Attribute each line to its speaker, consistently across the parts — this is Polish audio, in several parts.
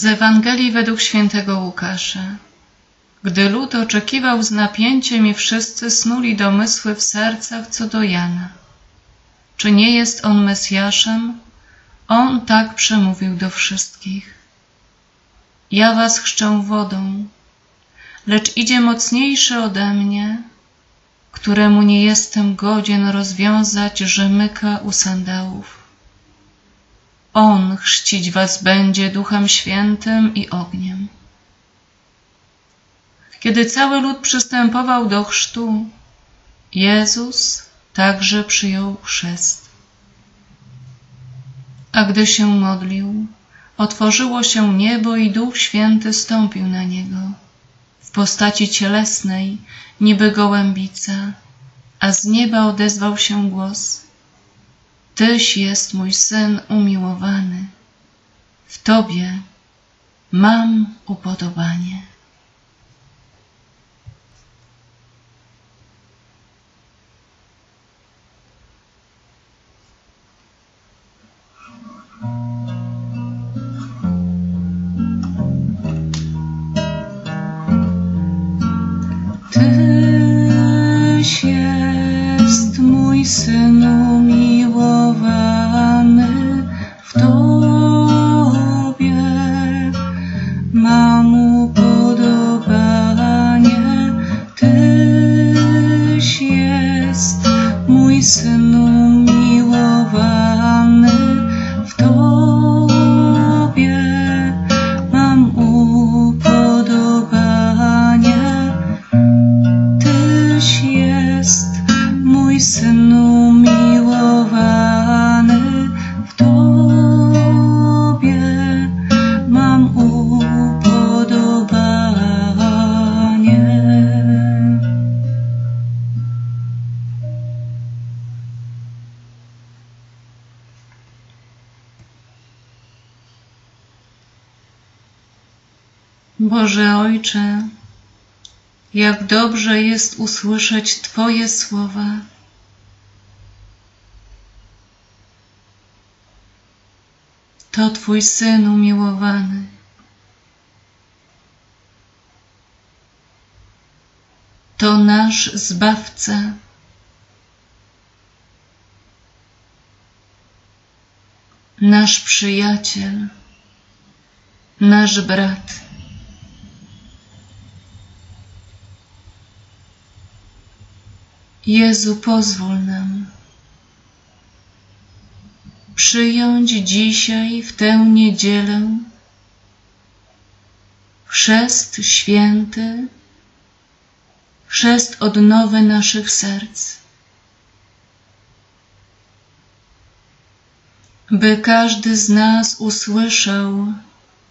Speaker 1: Z Ewangelii według świętego Łukasza. Gdy lud oczekiwał z napięciem i wszyscy snuli domysły w sercach co do Jana. Czy nie jest on Mesjaszem? On tak przemówił do wszystkich. Ja was chrzczę wodą, lecz idzie mocniejszy ode mnie, któremu nie jestem godzien rozwiązać rzemyka u sandałów. On chrzcić was będzie Duchem Świętym i ogniem. Kiedy cały lud przystępował do chrztu, Jezus także przyjął chrzest. A gdy się modlił, otworzyło się niebo i Duch Święty stąpił na niego w postaci cielesnej, niby gołębica, a z nieba odezwał się głos: Tyś jest mój syn umiłowany, w Tobie mam upodobanie.
Speaker 2: Mój syn umiłowany, w Tobie mam upodobanie.
Speaker 1: Boże Ojcze, jak dobrze jest usłyszeć Twoje słowa. To Twój Syn umiłowany. To nasz Zbawca. Nasz przyjaciel, nasz brat. Jezu, pozwól nam przyjąć dzisiaj w tę niedzielę chrzest święty, chrzest odnowy naszych serc, by każdy z nas usłyszał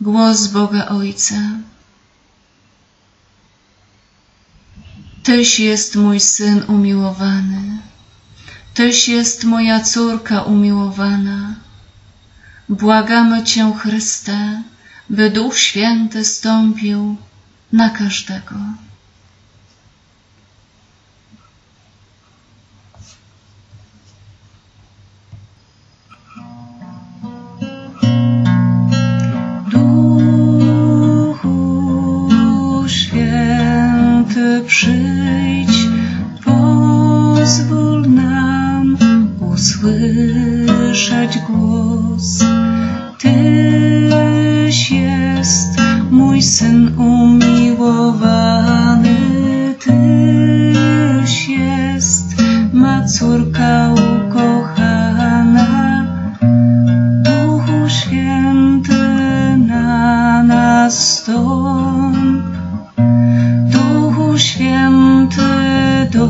Speaker 1: głos Boga Ojca. Tyś jest mój syn umiłowany, Tyś jest moja córka umiłowana. Błagamy Cię, Chryste, by Duch Święty stąpił na każdego.
Speaker 2: Duchu Święty, przyjdź,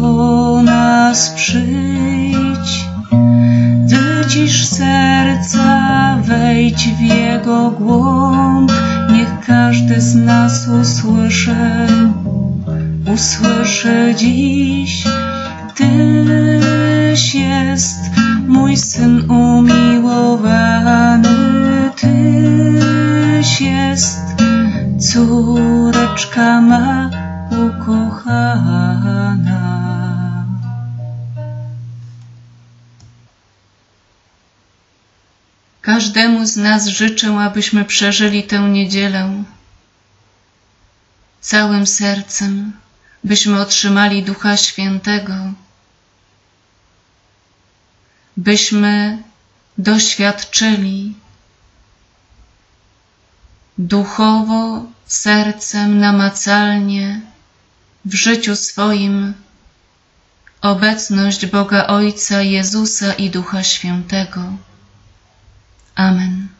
Speaker 2: do nas przyjdź. Wycisz serca, wejdź w Jego głąb. Niech każdy z nas usłyszy, usłyszy dziś. Tyś jest mój syn umiłowany,
Speaker 1: Każdemu z nas życzę, abyśmy przeżyli tę niedzielę całym sercem, byśmy otrzymali Ducha Świętego, byśmy doświadczyli duchowo, sercem, namacalnie w życiu swoim obecność Boga Ojca, Jezusa i Ducha Świętego. Amen.